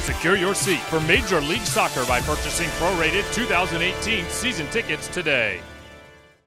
Secure your seat for Major League Soccer by purchasing prorated 2018 season tickets today.